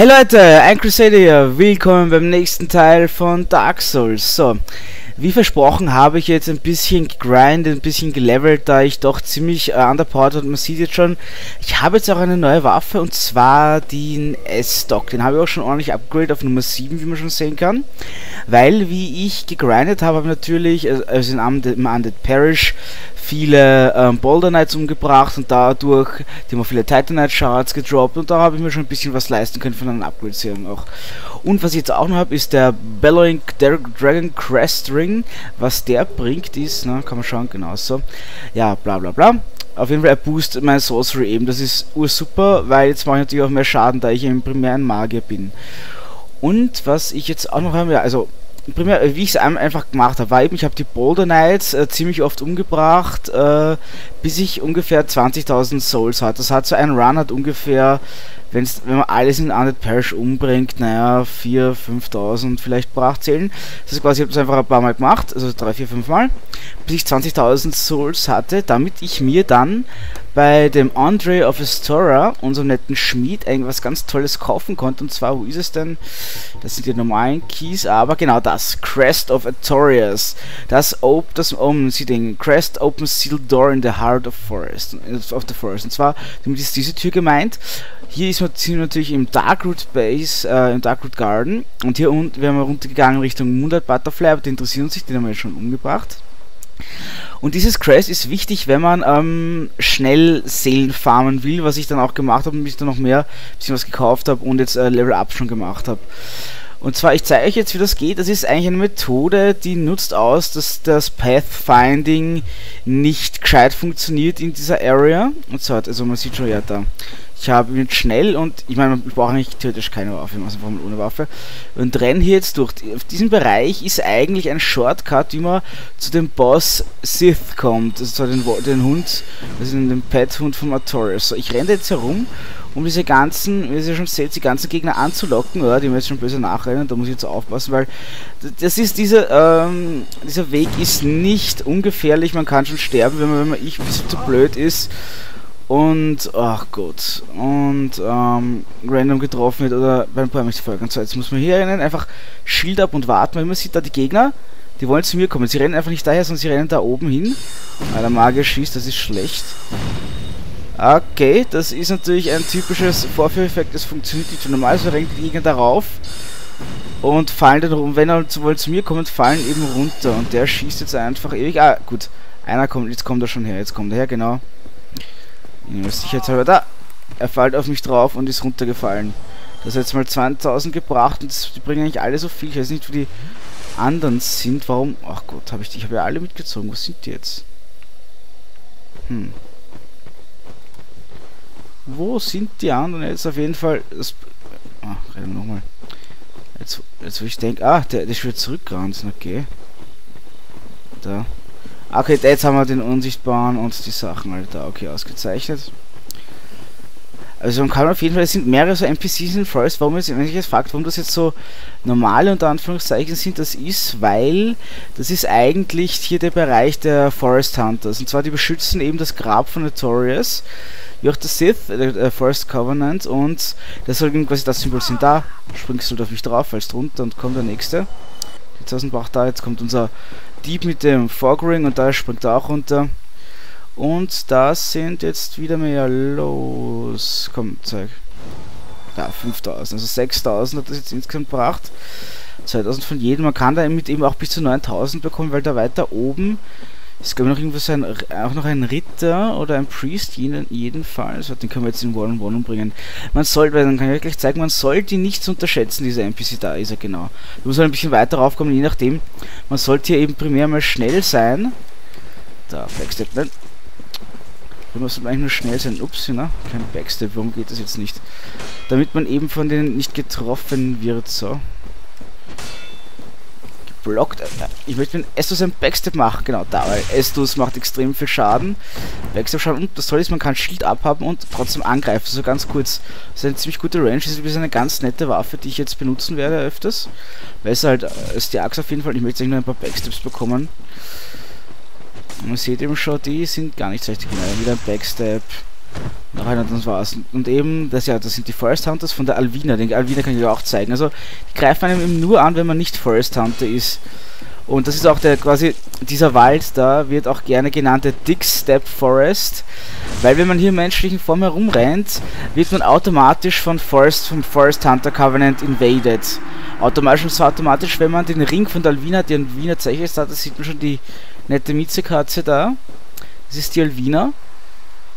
Hey Leute, ein Crusader hier, willkommen beim nächsten Teil von Dark Souls. So, wie versprochen habe ich jetzt ein bisschen gegrindet, ein bisschen gelevelt, da ich doch ziemlich äh, underpowered und man sieht jetzt schon, ich habe jetzt auch eine neue Waffe und zwar den S-Stock. Den habe ich auch schon ordentlich upgrade auf Nummer 7, wie man schon sehen kann. Weil, wie ich gegrindet habe, habe ich natürlich, äh, also im Undead Parish, viele ähm, Boulder Knights umgebracht und dadurch, die haben auch viele Titanite Shards gedroppt und da habe ich mir schon ein bisschen was leisten können von den Upgrades hier auch. Und was ich jetzt auch noch habe, ist der Bellowing Dragon Crest Ring. Was der bringt ist, na, kann man schauen, genau so. Ja, bla bla bla. Auf jeden Fall, er boostet meine Sorcery eben. Das ist ursuper, weil jetzt mache ich natürlich auch mehr Schaden, da ich im primären Magier bin. Und was ich jetzt auch noch habe, ja, also primär, wie ich es einfach gemacht habe, war eben, ich habe die Boulder Knights äh, ziemlich oft umgebracht, äh, bis ich ungefähr 20.000 Souls hatte. Das hat so ein Run hat ungefähr, wenn's, wenn man alles in Undead Parish umbringt, naja, 4.000, 5.000 vielleicht pro zählen. Das ist quasi, ich habe das einfach ein paar Mal gemacht, also 3, 4, 5 Mal, bis ich 20.000 Souls hatte, damit ich mir dann bei dem Andre of Astora, unserem netten Schmied, irgendwas ganz Tolles kaufen konnte. Und zwar, wo ist es denn? Das sind die normalen Keys, aber genau das. Crest of Artorias. Das, op das um, Sie den Crest opens Sealed Door in the Heart of Forest. Of the Forest. Und zwar, damit ist diese Tür gemeint. Hier ist man natürlich im Darkroot Base, äh, im Darkroot Garden. Und hier unten wären wir runtergegangen Richtung Moonlight Butterfly, aber die interessieren uns nicht, den haben wir ja schon umgebracht. Und dieses Crest ist wichtig, wenn man ähm, schnell Seelen farmen will, was ich dann auch gemacht habe und mich dann noch mehr bisschen was gekauft habe und jetzt äh, Level Up schon gemacht habe. Und zwar, ich zeige euch jetzt, wie das geht. Das ist eigentlich eine Methode, die nutzt aus, dass das Pathfinding nicht gescheit funktioniert in dieser Area. Und zwar, also man sieht schon ja da. Ich habe ihn schnell und ich meine, ich brauche eigentlich theoretisch keine Waffe, ich mache einfach mal ohne Waffe. Und renne hier jetzt durch. Auf diesem Bereich ist eigentlich ein Shortcut, wie man zu dem Boss Sith kommt. Also zu den, den Hund, also den Pet-Hund von Artorias. So, ich renne jetzt herum, um diese ganzen, wie ihr schon seht, die ganzen Gegner anzulocken, oder? Die mir jetzt schon böse nachrennen, da muss ich jetzt aufpassen, weil das ist dieser, ähm, dieser Weg ist nicht ungefährlich, man kann schon sterben, wenn man, wenn man ich ein bisschen zu blöd ist und, ach Gott, und ähm, random getroffen wird oder beim und so. Jetzt muss man hier rennen, einfach Schild ab und warten, weil man sieht da die Gegner, die wollen zu mir kommen. Sie rennen einfach nicht daher, sondern sie rennen da oben hin. Weil der Magier schießt, das ist schlecht. Okay, das ist natürlich ein typisches Vorführeffekt, das funktioniert nicht. Normalerweise rennt die Gegner darauf und fallen dann rum. Wenn er zu, wollen zu mir kommen, fallen eben runter. Und der schießt jetzt einfach ewig. Ah, gut. Einer kommt, jetzt kommt er schon her, jetzt kommt er her, genau. Sicherheitshalber da. Er fällt auf mich drauf und ist runtergefallen. Das hat jetzt mal 20.000 gebracht und die bringen eigentlich alle so viel. Ich weiß nicht, wo die anderen sind. Warum? Ach Gott, habe ich. Ich habe ja alle mitgezogen. Wo sind die jetzt? Hm. Wo sind die anderen jetzt auf jeden Fall? Das. Ah, reden wir nochmal. Jetzt, jetzt wo ich denke, ah, der, der ist wieder zurückgerannt. Okay. Da. Okay, jetzt haben wir den Unsichtbaren und die Sachen halt da. Okay, ausgezeichnet. Also man kann auf jeden Fall, es sind mehrere so NPCs in Forest, warum jetzt, wenn ich jetzt fragt, warum das jetzt so normale unter Anführungszeichen sind, das ist, weil das ist eigentlich hier der Bereich der Forest Hunters. Und zwar die beschützen eben das Grab von Notorious, auch der Sith, der, der Forest Covenant und das soll quasi das Symbol sind da, springst du auf mich drauf, fällst runter und kommt der nächste. Jetzt aus dem Bach da, jetzt kommt unser Dieb mit dem Fogring und da springt er auch runter. Und da sind jetzt wieder mehr los. Komm, zeig. Ja, 5000. Also 6000 hat das jetzt insgesamt gebracht. 2000 von jedem. Man kann da mit eben auch bis zu 9000 bekommen, weil da weiter oben es gab noch irgendwo so ein, auch noch ein Ritter oder ein Priest, jeden, jedenfalls. Den können wir jetzt in One on One umbringen. Man soll, weil dann kann ich gleich zeigen, man soll die nicht unterschätzen, dieser NPC, da ist er genau. Du musst halt ein bisschen weiter raufkommen, je nachdem. Man sollte hier eben primär mal schnell sein. Da, Backstep, nein. Wir müssen eigentlich nur schnell sein. Ups, ne? Kein Backstep, warum geht das jetzt nicht? Damit man eben von denen nicht getroffen wird, so blockt. Ich möchte mit Estus ein Backstep machen, genau da, weil Estus macht extrem viel Schaden. Backstep Schaden und das Tolle ist, man kann Schild abhaben und trotzdem angreifen. So ganz kurz. Das ist eine ziemlich gute Range, das ist eine ganz nette Waffe, die ich jetzt benutzen werde öfters. Besser halt als die Axe auf jeden Fall. Ich möchte eigentlich nur ein paar Backsteps bekommen. Und man sieht eben schon, die sind gar nicht so richtig genau. Wieder ein Backstep. Noch einer, das war's. Und eben, das ja, das sind die Forest Hunters von der Alvina. Den Alvina kann ich euch auch zeigen. Also, die greifen einem eben nur an, wenn man nicht Forest Hunter ist. Und das ist auch der quasi, dieser Wald da wird auch gerne genannt der Dick Step Forest, weil wenn man hier in menschlichen Form herumrennt, wird man automatisch von Forest, vom Forest Hunter Covenant invaded. Automatisch und so automatisch, wenn man den Ring von der Alvina, die Alvina zeichnet da, da sieht man schon die nette Miezekatze da. Das ist die Alvina.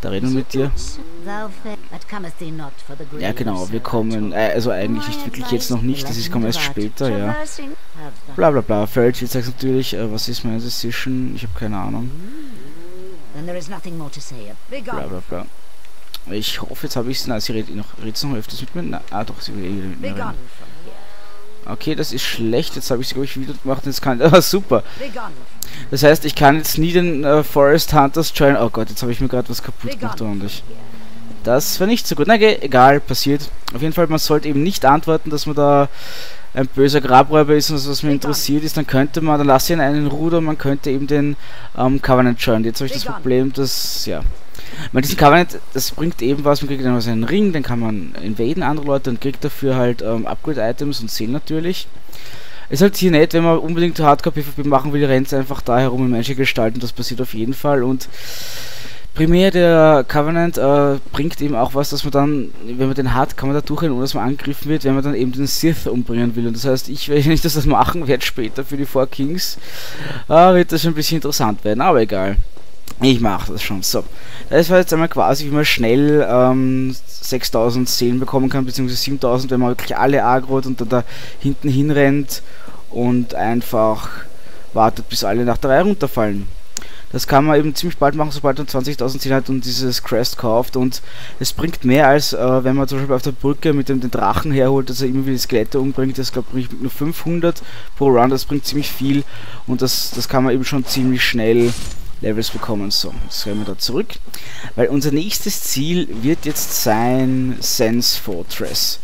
Da reden wir mit dir. Ja genau, wir kommen, äh, also eigentlich nicht wirklich jetzt noch nicht, das ist kommen erst später, ja. Bla bla bla, Fairchild sagt natürlich, äh, was ist meine Decision? Ich habe keine Ahnung. Bla bla bla. Ich hoffe, jetzt habe ich es, na, sie redet noch, redet noch öfters mit mir? Na, ah doch, sie redet mit mir. Reden. Okay, das ist schlecht. Jetzt habe ich sie, glaube ich, wieder gemacht. Jetzt kann... Ah, super. Das heißt, ich kann jetzt nie den äh, Forest Hunters joinen. Oh Gott, jetzt habe ich mir gerade was kaputt gemacht ordentlich. Das war nicht so gut. Na, okay, egal, passiert. Auf jeden Fall, man sollte eben nicht antworten, dass man da ein böser Grabräuber ist und das, was mir interessiert ist, dann könnte man, dann lasse ich ihn einen Ruder, man könnte eben den ähm, Covenant joinen. Jetzt habe ich das Problem, dass, ja, weil diesen Covenant, das bringt eben was, man kriegt dann einen Ring, den kann man invaden, andere Leute, und kriegt dafür halt ähm, Upgrade-Items und Seelen natürlich. Ist halt hier nett, wenn man unbedingt Hardcore-PvP machen will, rennt einfach da herum in Menschen gestalten, das passiert auf jeden Fall und primär der Covenant äh, bringt eben auch was, dass man dann, wenn man den hat, kann man da durchrennen, ohne dass man angegriffen wird, wenn man dann eben den Sith umbringen will. Und das heißt, ich, wenn ich das machen werde später für die Four Kings, äh, wird das schon ein bisschen interessant werden, aber egal. Ich mache das schon. So. Das war jetzt einmal quasi, wie man schnell ähm, 6000 Seelen bekommen kann, beziehungsweise 7000, wenn man wirklich alle agrot und dann da hinten hinrennt und einfach wartet, bis alle nach der Reihe runterfallen. Das kann man eben ziemlich bald machen, sobald man 20.000 Seelen hat und dieses Crest kauft. Und es bringt mehr, als äh, wenn man zum Beispiel auf der Brücke mit dem den Drachen herholt, dass er immer wieder Skelette umbringt. Das glaube ich nur 500 pro Run, das bringt ziemlich viel. Und das, das kann man eben schon ziemlich schnell Levels bekommen. So, jetzt gehen wir da zurück. Weil unser nächstes Ziel wird jetzt sein Sense Fortress.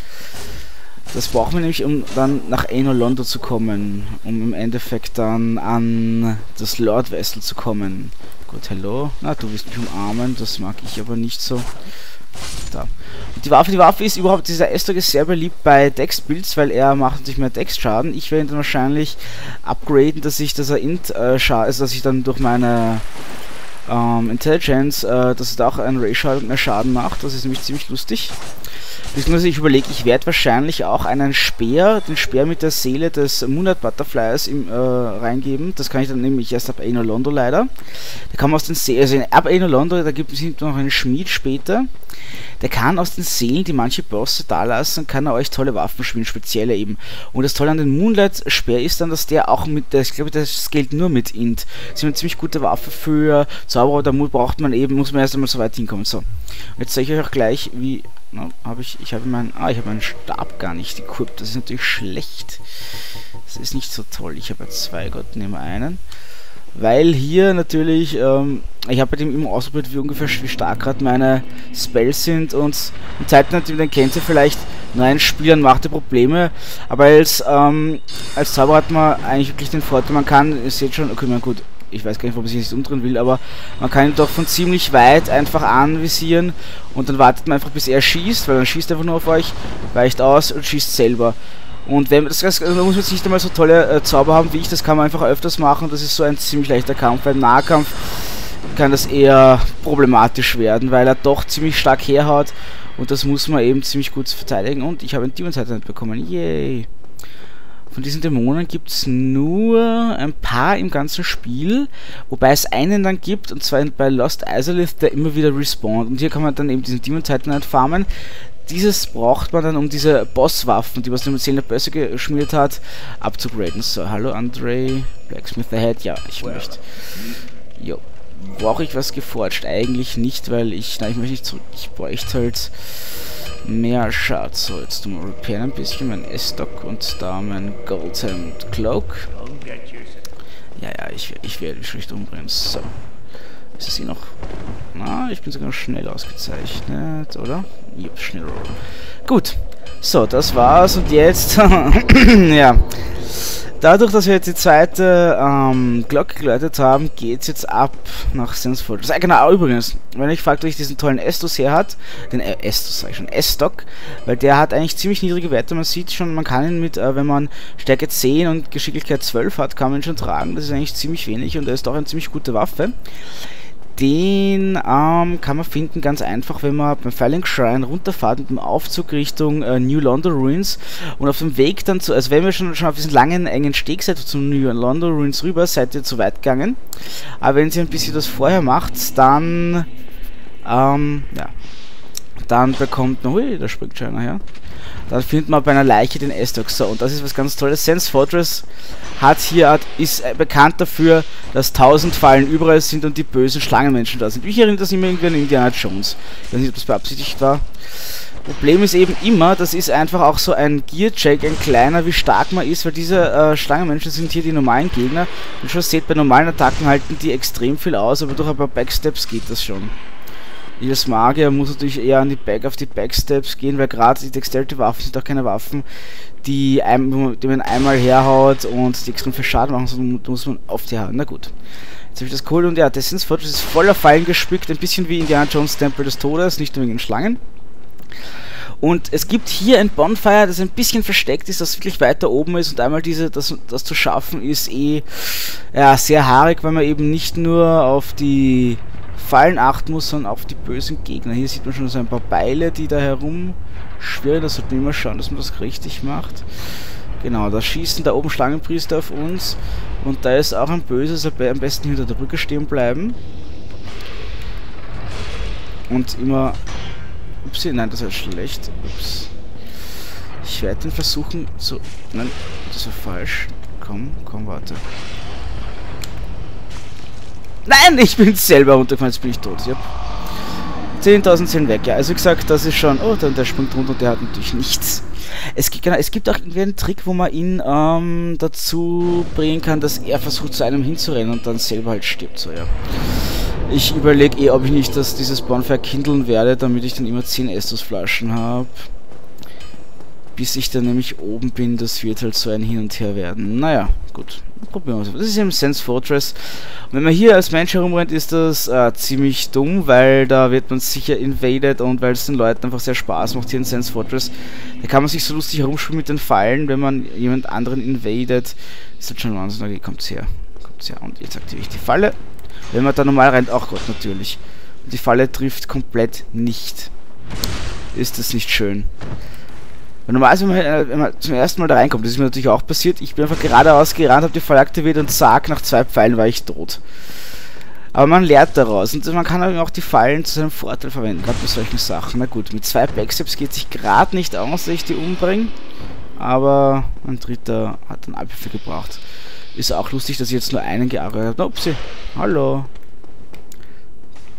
Das brauchen wir nämlich, um dann nach Eno Londo zu kommen, um im Endeffekt dann an das Lord Vessel zu kommen. Gut, hallo. Na, du willst mich umarmen, das mag ich aber nicht so. Da. Und die Waffe, die Waffe ist überhaupt, dieser Estok ist sehr beliebt bei Dex-Builds, weil er macht natürlich mehr Dex-Schaden. Ich werde ihn dann wahrscheinlich upgraden, dass ich, dass er Int äh, Schaden, also dass ich dann durch meine ähm, Intelligence, äh, dass er da auch einen Ray-Schaden mehr Schaden macht. Das ist nämlich ziemlich lustig. Beziehungsweise ich überlege, ich werde wahrscheinlich auch einen Speer, den Speer mit der Seele des Moonlight Butterflies im, äh, reingeben. Das kann ich dann nämlich erst ab Aino Londo leider. Da kann aus den Seelen, also ab Aino Londo, da gibt es noch einen Schmied später. Der kann aus den Seelen, die manche Bosse da lassen, kann er euch tolle Waffen spielen, spezielle eben. Und das Tolle an den Moonlight Speer ist dann, dass der auch mit, der, ich glaube, das gilt nur mit Int. Das ist eine ziemlich gute Waffe für Zauberer, da braucht man eben, muss man erst einmal so weit hinkommen. So. Jetzt zeige ich euch auch gleich, wie No, habe ich, ich habe meinen, ah, ich habe Stab gar nicht equipped. Das ist natürlich schlecht. Das ist nicht so toll. Ich habe jetzt zwei, Gott, nehme einen. Weil hier natürlich, ähm, ich habe bei dem immer ausprobiert, wie ungefähr wie stark gerade meine Spells sind und in Zeiten, in denen kennt ihr vielleicht, neuen Spielern macht ihr Probleme, aber als, ähm, als Zauberer hat man eigentlich wirklich den Vorteil, man kann, ihr seht schon, okay, man gut, ich weiß gar nicht, ob ich nicht umdrehen will, aber man kann ihn doch von ziemlich weit einfach anvisieren und dann wartet man einfach, bis er schießt, weil dann schießt er einfach nur auf euch, weicht aus und schießt selber. Und wenn das, das also muss man jetzt nicht einmal so tolle äh, Zauber haben wie ich, das kann man einfach öfters machen, das ist so ein ziemlich leichter Kampf. Beim Nahkampf kann das eher problematisch werden, weil er doch ziemlich stark herhaut und das muss man eben ziemlich gut verteidigen. Und ich habe einen Demon Titan bekommen, yay! Von diesen Dämonen gibt es nur ein paar im ganzen Spiel, wobei es einen dann gibt, und zwar bei Lost Isolith, der immer wieder respawnt. Und hier kann man dann eben diesen Demon Titan farmen. Dieses braucht man dann, um diese Bosswaffen, die man mit Seelen der Börse geschmiert hat, abzugraden. So, hallo Andre, Blacksmith Ahead, ja, ich möchte. Jo. Brauche ich was geforgt? Eigentlich nicht, weil ich, nein, ich möchte nicht zurück. Ich bräuchte halt mehr Schatz. So, jetzt tun wir repairen ein bisschen mein S-Stock und da mein Goldhand Cloak. Ja, ja, ich, ich werde schlicht umbringen. So. Ist es hier noch... Na, ich bin sogar schnell ausgezeichnet, oder? Ja, schnell. Gut. So, das war's und jetzt... ja. Dadurch, dass wir jetzt die zweite ähm, Glocke geläutet haben, geht es jetzt ab nach Senseford. Das ist genau, übrigens, wenn ich fragt, wo ich diesen tollen Estus her hat, den äh, Estus sag ich schon, S-Stock, weil der hat eigentlich ziemlich niedrige Werte. Man sieht schon, man kann ihn mit, äh, wenn man Stärke 10 und Geschicklichkeit 12 hat, kann man ihn schon tragen. Das ist eigentlich ziemlich wenig und er ist auch eine ziemlich gute Waffe den ähm, kann man finden ganz einfach, wenn man beim Filing Shrine runterfahrt mit dem Aufzug Richtung äh, New London Ruins und auf dem Weg dann zu, also wenn wir schon, schon auf diesen langen, engen Steg seid zum New London Ruins rüber, seid ihr zu weit gegangen. Aber wenn ihr ein bisschen das vorher macht, dann, ähm, ja, dann bekommt man, hui, da springt schon einer her. Dann findet man bei einer Leiche den Estox. So, und das ist was ganz Tolles. Sense Fortress hat hier, ist äh, bekannt dafür, dass tausend Fallen überall sind und die bösen Schlangenmenschen da sind. Ich erinnere das immer irgendwie an Indiana Jones. Ich weiß nicht, ob das beabsichtigt war. Problem ist eben immer, das ist einfach auch so ein Gear-Check, ein kleiner, wie stark man ist, weil diese äh, Schlangenmenschen sind hier die normalen Gegner. Und schon seht, bei normalen Attacken halten die extrem viel aus, aber durch ein paar Backsteps geht das schon. Jedes Magier muss natürlich eher an die Back auf die Backsteps gehen, weil gerade die Dexterity-Waffen sind auch keine Waffen, die, ein, die man einmal herhaut und die extrem viel Schaden machen, sondern muss man auf die hauen. Na gut. Jetzt habe ich das geholt und ja, Destins Fortress ist voller Fallen gespickt, ein bisschen wie Indiana Jones Tempel des Todes, nicht nur wegen den Schlangen. Und es gibt hier ein Bonfire, das ein bisschen versteckt ist, das wirklich weiter oben ist und einmal diese, das, das zu schaffen ist eh ja, sehr haarig, weil man eben nicht nur auf die Fallen achten muss, sondern auf die bösen Gegner. Hier sieht man schon so ein paar Beile, die da herum schwirren. Da sollte man immer schauen, dass man das richtig macht. Genau, da schießen da oben Schlangenpriester auf uns. Und da ist auch ein Böses, am besten hinter der Brücke stehen bleiben. Und immer... Ups, nein, das ist schlecht. Ups. Ich werde den versuchen zu... Nein, das war falsch. Komm, komm, warte. Nein, ich bin selber runtergefallen, jetzt bin ich tot. Ja. 10.000 sind weg, ja. Also gesagt, das ist schon... Oh, der, der springt runter und der hat natürlich nichts. Es gibt, genau, es gibt auch irgendwie einen Trick, wo man ihn ähm, dazu bringen kann, dass er versucht, zu einem hinzurennen und dann selber halt stirbt. So, ja. Ich überlege eh, ob ich nicht das, dieses Bonfire kindeln werde, damit ich dann immer 10 Estus-Flaschen habe. Bis ich dann nämlich oben bin, das wird halt so ein Hin und Her werden. Naja, gut. Probieren wir es. Das ist eben Sense Fortress. Und wenn man hier als Mensch herumrennt, ist das äh, ziemlich dumm, weil da wird man sicher invaded und weil es den Leuten einfach sehr Spaß macht hier in Sense Fortress. Da kann man sich so lustig herumspielen mit den Fallen, wenn man jemand anderen invadet. Ist das schon Wahnsinn. Okay, kommt's her. Kommt's her. Und jetzt aktiviere ich die Falle. Wenn man da normal rennt, auch Gott natürlich. Und die Falle trifft komplett nicht. Ist das nicht schön? Weil normalerweise, wenn man, äh, wenn man zum ersten Mal da reinkommt, das ist mir natürlich auch passiert, ich bin einfach geradeaus gerannt, habe die Fall aktiviert und zack, nach zwei Pfeilen war ich tot. Aber man lernt daraus und man kann auch die Fallen zu seinem Vorteil verwenden, gerade bei solchen Sachen. Na gut, mit zwei Backsteps geht sich gerade nicht aus, dass ich die umbringe. Aber ein dritter hat dann Abhilfe gebraucht. Ist auch lustig, dass ich jetzt nur einen gearbeitet habe. Upsi, hallo.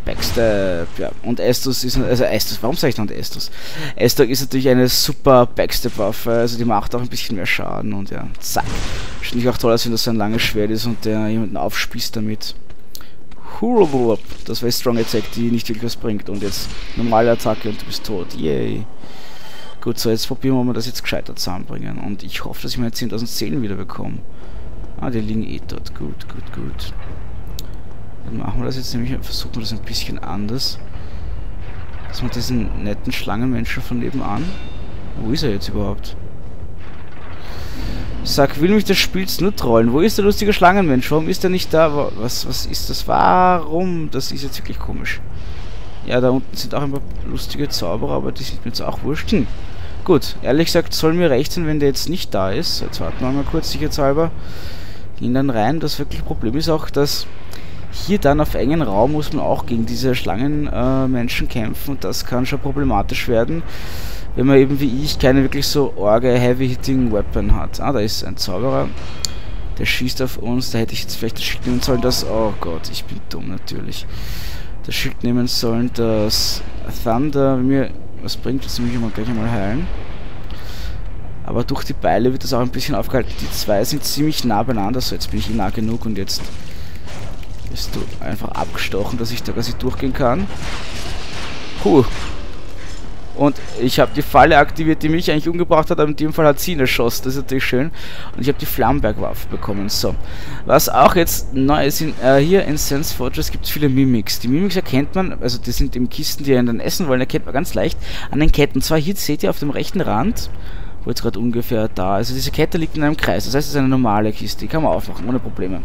Backstep, ja. Und Estus ist, also Estus, warum sage ich dann Estus? Estus ist natürlich eine super Backstep-Waffe, also die macht auch ein bisschen mehr Schaden und ja, zack. Finde ich auch toll, dass wenn das so ein langes Schwert ist und der jemanden aufspießt damit. Das war Strong Attack, die nicht wirklich was bringt. Und jetzt normale Attacke und du bist tot. Yay. Gut, so jetzt probieren wir mal das jetzt gescheiter zusammenbringen. Und ich hoffe, dass ich meine 10.000 Seelen wieder bekomme. Ah, die liegen eh dort. Gut, gut, gut. Dann machen wir das jetzt nämlich, versuchen wir das ein bisschen anders. Dass wir diesen netten Schlangenmenschen von nebenan. Wo ist er jetzt überhaupt? Sag, will mich das Spiel nur trollen? Wo ist der lustige Schlangenmensch? Warum ist er nicht da? Was, was ist das? Warum? Das ist jetzt wirklich komisch. Ja, da unten sind auch ein paar lustige Zauberer, aber die sind mir jetzt auch wurscht. Hm. Gut, ehrlich gesagt, soll mir recht sein, wenn der jetzt nicht da ist. Jetzt warten wir mal kurz, sicherheitshalber. Gehen dann rein. Das wirklich Problem ist auch, dass hier dann auf engen Raum muss man auch gegen diese Schlangenmenschen äh, kämpfen und das kann schon problematisch werden, wenn man eben wie ich keine wirklich so orge Heavy-Hitting Weapon hat. Ah, da ist ein Zauberer, der schießt auf uns, da hätte ich jetzt vielleicht das Schild nehmen sollen, das... Oh Gott, ich bin dumm natürlich. Das Schild nehmen sollen, das Thunder mir was bringt, das mich immer gleich einmal heilen. Aber durch die Beile wird das auch ein bisschen aufgehalten. Die zwei sind ziemlich nah beieinander, so jetzt bin ich nah genug und jetzt bist du einfach abgestochen, dass ich da quasi durchgehen kann. Puh. Und ich habe die Falle aktiviert, die mich eigentlich umgebracht hat, aber in dem Fall hat sie ihn erschossen. Das ist natürlich schön. Und ich habe die Flammenbergwaffe bekommen. So. Was auch jetzt neu ist, in, äh, hier in Sense Fortress gibt es viele Mimics. Die Mimics erkennt man, also die sind im Kisten, die einen dann essen wollen, erkennt man ganz leicht an den Ketten. Und zwar hier seht ihr auf dem rechten Rand, wo jetzt gerade ungefähr da ist. Also diese Kette liegt in einem Kreis. Das heißt, es ist eine normale Kiste. Die kann man aufmachen, ohne Probleme.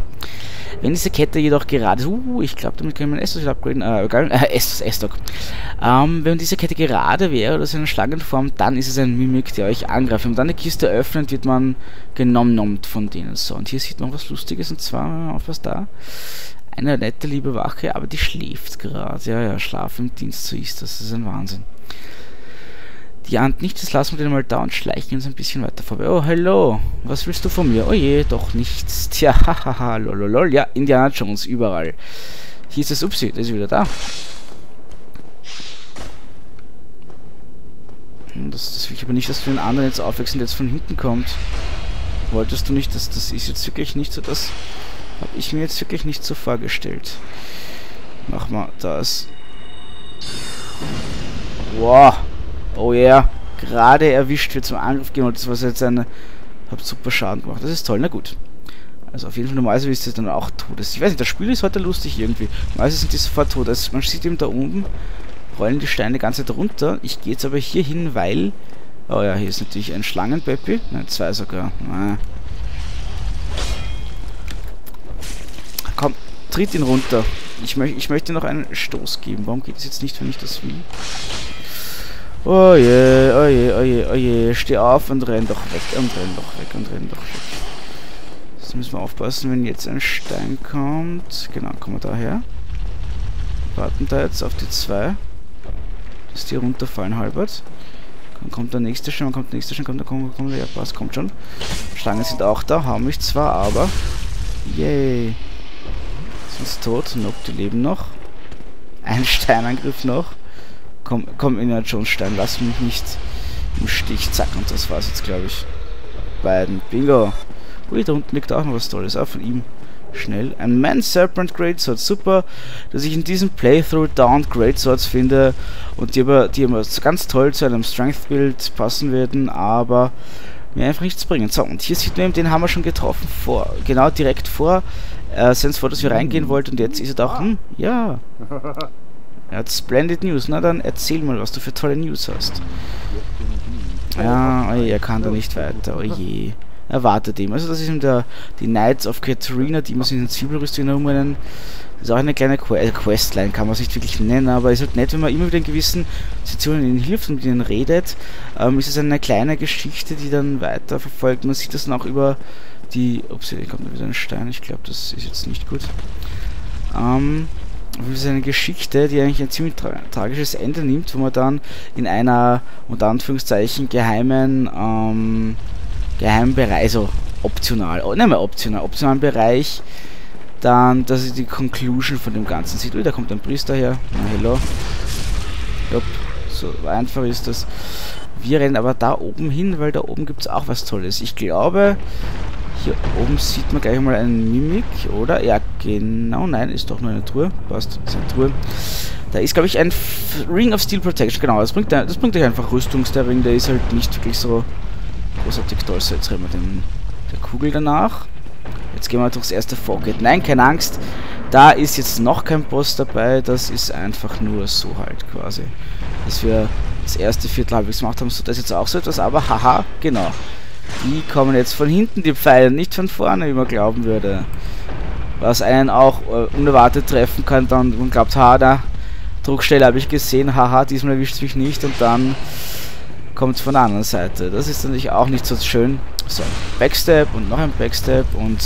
Wenn diese Kette jedoch gerade, uh, ich glaube, damit kann man Estos wieder upgraden, äh, egal, äh, Estos, Estok. Ähm, wenn diese Kette gerade wäre oder so eine Schlangenform, dann ist es ein Mimik, der euch angreift. Wenn man dann eine Kiste öffnet, wird man genommen von denen. So, und hier sieht man was Lustiges, und zwar, auf was da, eine nette, liebe Wache, aber die schläft gerade. Ja, ja, Schlaf im Dienst, so ist das. Das ist ein Wahnsinn die Hand nicht, das lassen wir den mal da und schleichen uns ein bisschen weiter vorbei. Oh, hallo, was willst du von mir? Oh je, doch nichts. Tja, hahaha, lololol. Ja, Indiana Jones, überall. Hier ist das Upsi, der ist wieder da. Hm, das, das will ich aber nicht, dass du den anderen jetzt aufwechseln, der jetzt von hinten kommt. Wolltest du nicht, dass das ist jetzt wirklich nicht so, das habe ich mir jetzt wirklich nicht so vorgestellt. Mach mal das. Wow. Oh yeah. Gerade erwischt wird zum Angriff gehen und das war jetzt eine... Hab super Schaden gemacht. Das ist toll, na gut. Also auf jeden Fall normalerweise ist es dann auch tot. Ich weiß nicht, das Spiel ist heute lustig irgendwie. Normalerweise sind die sofort tot. Also man sieht eben da oben, rollen die Steine die ganze Zeit runter. Ich gehe jetzt aber hier hin, weil... Oh ja, hier ist natürlich ein Schlangenpeppi. Nein, zwei sogar. Ah. Komm, tritt ihn runter. Ich, möch, ich möchte noch einen Stoß geben. Warum geht es jetzt nicht, wenn ich das will? Oh je, oh je, oh je, oh je. Steh auf und renn doch weg und renn doch weg und renn doch weg. Jetzt müssen wir aufpassen, wenn jetzt ein Stein kommt. Genau, kommen wir daher. Warten da jetzt auf die zwei. Dass die runterfallen halbert. Dann kommt der nächste schon, kommt der nächste schon, kommt der, kommt, kommt der, ja passt, kommt schon. Schlangen sind auch da, haben mich zwar, aber... Yay. Sind tot, nope, die leben noch. Ein Steinangriff noch. Komm, komm, Indiana Jones Stein, lass mich nicht im Stich. Zack, und das war's jetzt, glaube ich. Beiden. Bingo. Ui, da unten liegt auch noch was Tolles. Auch von ihm. Schnell. Ein Man Serpent Greatsword. Super, dass ich in diesem Playthrough dauernd Greatswords finde und die aber, die aber ganz toll zu einem Strength-Bild passen werden, aber mir einfach nichts bringen. So, und hier sieht man eben, den haben wir schon getroffen, vor, genau direkt vor äh, Sense vor, dass wir reingehen wollten und jetzt ist er da auch, hm, ja. Hat Splendid News. Na dann erzähl mal, was du für tolle News hast. Ja, oh je, er kann da nicht weiter. Oh je. Er wartet ihm. Also das ist ihm der, die Knights of Katarina, die sich in Zwiebelrüstung umnennen. Das ist auch eine kleine que äh, Questline, kann man es nicht wirklich nennen, aber es ist halt nett, wenn man immer wieder in gewissen Situationen ihnen hilft und mit ihnen redet. Ähm, ist es eine kleine Geschichte, die dann weiter verfolgt. Man sieht das dann auch über die... Ups, hier kommt wieder ein Stein. Ich glaube, das ist jetzt nicht gut. Ähm, das ist eine Geschichte, die eigentlich ein ziemlich tra tragisches Ende nimmt, wo man dann in einer, unter Anführungszeichen, geheimen, ähm, geheimen Bereich, also optional, oh, nicht mehr optional, optionalen Bereich, dann, das ist die Conclusion von dem Ganzen sieht. Ui, da kommt ein Priester her. Na, hello. Jupp, so einfach ist das. Wir rennen aber da oben hin, weil da oben gibt es auch was Tolles. Ich glaube, hier oben sieht man gleich mal einen Mimik, oder? Ja, genau. Nein, ist doch nur eine Truhe. Passt, ist eine Truhe. Da ist, glaube ich, ein Ring of Steel Protection. Genau, das bringt, das bringt euch einfach Rüstungs. Der Ring, der ist halt nicht wirklich so großartig toll. So, jetzt rennen wir den, der Kugel danach. Jetzt gehen wir durchs erste Vorgate. Nein, keine Angst. Da ist jetzt noch kein Boss dabei. Das ist einfach nur so halt quasi. Dass wir das erste Viertel halbwegs gemacht haben. So, das ist jetzt auch so etwas. Aber haha, genau. Die kommen jetzt von hinten, die Pfeile, nicht von vorne, wie man glauben würde. Was einen auch äh, unerwartet treffen kann, dann man glaubt, ha, da Druckstelle habe ich gesehen, haha, diesmal erwischt es mich nicht und dann kommt es von der anderen Seite. Das ist natürlich auch nicht so schön. So, Backstep und noch ein Backstep und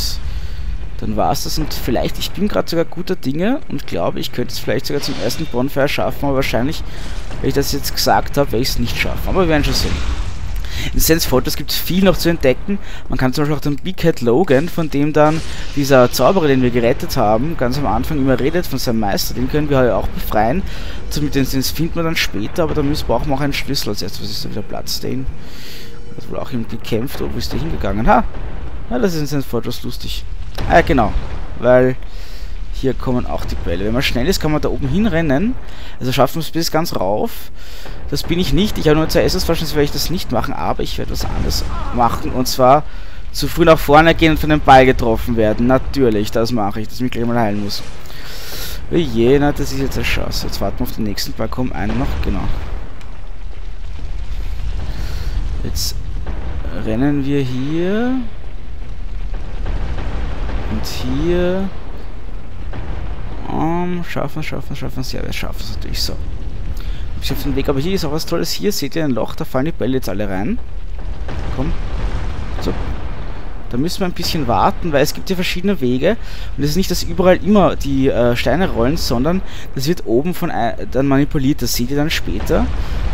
dann war es das und vielleicht, ich bin gerade sogar guter Dinge und glaube, ich könnte es vielleicht sogar zum ersten Bonfire schaffen, aber wahrscheinlich, wenn ich das jetzt gesagt habe, werde ich es nicht schaffen. Aber wir werden schon sehen. In Sense Photos gibt es viel noch zu entdecken. Man kann zum Beispiel auch den Big Cat Logan, von dem dann dieser Zauberer, den wir gerettet haben, ganz am Anfang immer redet, von seinem Meister, den können wir halt auch befreien. Mit den Sens finden wir dann später, aber da müssen wir auch einen Schlüssel als erstes. Ist da wieder Platz, den? Hat wohl auch jemand gekämpft, wo ist der hingegangen? Ha! Ja, das ist in Sense Photos lustig. Ah, ja, genau. Weil Hier kommen auch die Bälle. Wenn man schnell ist, kann man da oben hinrennen. Also schaffen wir es bis ganz rauf. Das bin ich nicht. Ich habe nur zuerst wahrscheinlich werde ich das nicht machen, aber ich werde was anderes machen. Und zwar zu früh nach vorne gehen und von dem Ball getroffen werden. Natürlich, das mache ich, dass ich mich gleich mal heilen muss. Je, na, das ist jetzt eine Chance. Jetzt warten wir auf den nächsten Ball. Komm, einen noch, genau. Jetzt rennen wir hier. Und hier. Um, schaffen, schaffen, schaffen. Ja, wir schaffen es natürlich so. Ich auf den Weg, aber hier ist auch was Tolles. Hier seht ihr ein Loch, da fallen die Bälle jetzt alle rein. Komm. So, da müssen wir ein bisschen warten, weil es gibt ja verschiedene Wege. Und es ist nicht, dass überall immer die äh, Steine rollen, sondern das wird oben von dann manipuliert. Das seht ihr dann später.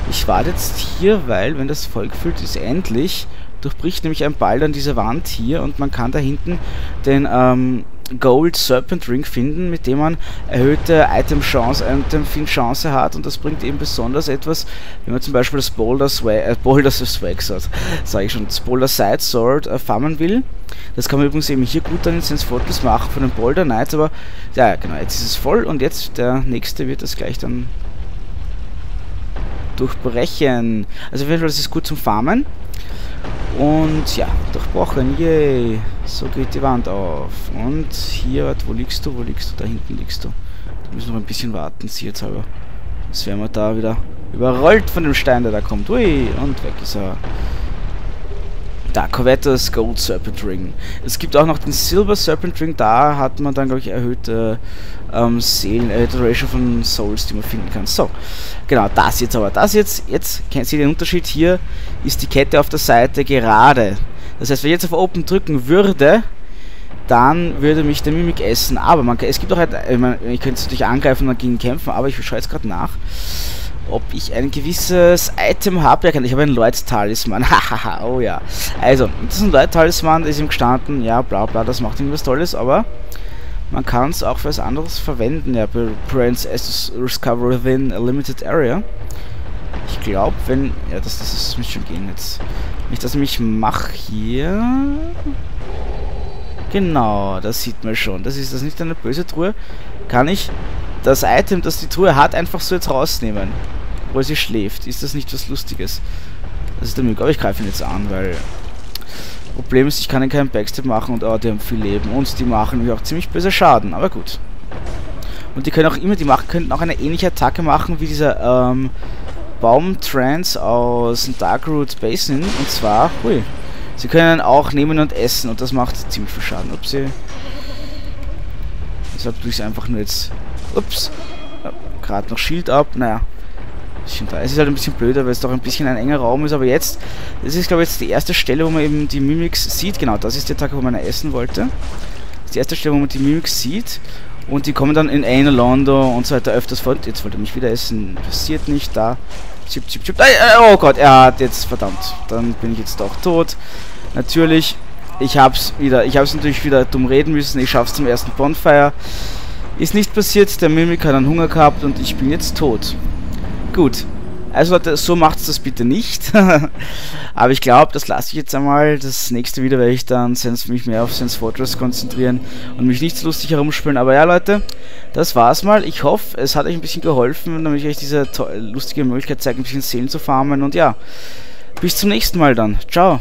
Ich warte jetzt hier, weil, wenn das voll gefüllt ist, endlich durchbricht nämlich ein Ball dann diese Wand hier und man kann da hinten den ähm, Gold Serpent Ring finden, mit dem man erhöhte Item Chance, Item Fin Chance hat und das bringt eben besonders etwas, wenn man zum Beispiel das Boulder Swag, äh, Boulder Swag, sage ich schon, das Boulder Side Sword äh, farmen will. Das kann man übrigens eben hier gut dann in Sense Fortress machen von den Boulder Knights, aber ja genau, jetzt ist es voll und jetzt der nächste wird das gleich dann durchbrechen. Also auf jeden Fall, das ist gut zum Farmen. Und ja, durchbrochen, yay. So geht die Wand auf. Und hier, wo liegst du? Wo liegst du? Da hinten liegst du. Da müssen wir noch ein bisschen warten, sie jetzt halber. Jetzt werden wir da wieder überrollt von dem Stein, der da kommt. Ui, und weg ist er. Da, Corvettas Gold Serpent Ring. Es gibt auch noch den Silver Serpent Ring, da hat man dann, glaube ich, erhöhte ähm, Seelen, erhöhte Ratio von Souls, die man finden kann. So, genau, das jetzt aber. Das jetzt, jetzt kennt ihr den Unterschied, hier ist die Kette auf der Seite gerade. Das heißt, wenn ich jetzt auf Open drücken würde, dann würde mich der Mimik essen. Aber man, es gibt auch halt, ich, meine, ich könnte es natürlich angreifen und dagegen kämpfen, aber ich schaue jetzt gerade nach ob ich ein gewisses Item habe. Ja, ich habe einen Lloyds Talisman. Hahaha, oh ja. Also, das ist ein Lloyd Talisman, da ist ihm gestanden, ja, bla bla, das macht ihm was Tolles, aber man kann es auch für was anderes verwenden. Ja, Prevents Discover within a limited area. Ich glaube, wenn. Ja, das, das, das müsste schon gehen jetzt. Dass ich mich mache hier. Genau, das sieht man schon. Das ist das nicht eine böse Truhe. Kann ich das Item, das die Truhe hat, einfach so jetzt rausnehmen. Wo sie schläft. Ist das nicht was Lustiges? Das ist der Mück. Aber ich greife ihn jetzt an, weil... Problem ist, ich kann ihn keinen Backstep machen und oh, die haben viel Leben. Und die machen mir auch ziemlich böse Schaden. Aber gut. Und die können auch immer, die machen, könnten auch eine ähnliche Attacke machen wie dieser ähm, Baumtrance aus Darkroot Basin. Und zwar, hui, sie können auch nehmen und essen und das macht ziemlich viel Schaden. Sie... Deshalb tue ich es einfach nur jetzt Ups. Gerade noch Schild ab. Naja. Bisschen da. Es ist halt ein bisschen blöder, weil es doch ein bisschen ein enger Raum ist. Aber jetzt, das ist glaube ich jetzt die erste Stelle, wo man eben die Mimics sieht. Genau, das ist der Tag, wo man essen wollte. Das ist die erste Stelle, wo man die Mimics sieht. Und die kommen dann in Aina, London und so weiter öfters vor. Jetzt wollte er mich wieder essen. Passiert nicht. Da. Chip, chip, chip. Oh Gott, er hat jetzt, verdammt. Dann bin ich jetzt doch tot. Natürlich, ich hab's wieder, ich hab's natürlich wieder dumm reden müssen. Ich schaff's zum ersten Bonfire. Ist nicht passiert, der Mimik hat einen Hunger gehabt und ich bin jetzt tot. Gut. Also Leute, so macht es das bitte nicht. Aber ich glaube, das lasse ich jetzt einmal. Das nächste Video werde ich dann mich mehr auf Sense Fortress konzentrieren und mich nicht so lustig herumspielen. Aber ja Leute, das war's mal. Ich hoffe, es hat euch ein bisschen geholfen, damit ich euch diese lustige Möglichkeit zeige, ein bisschen Seelen zu farmen. Und ja, bis zum nächsten Mal dann. Ciao.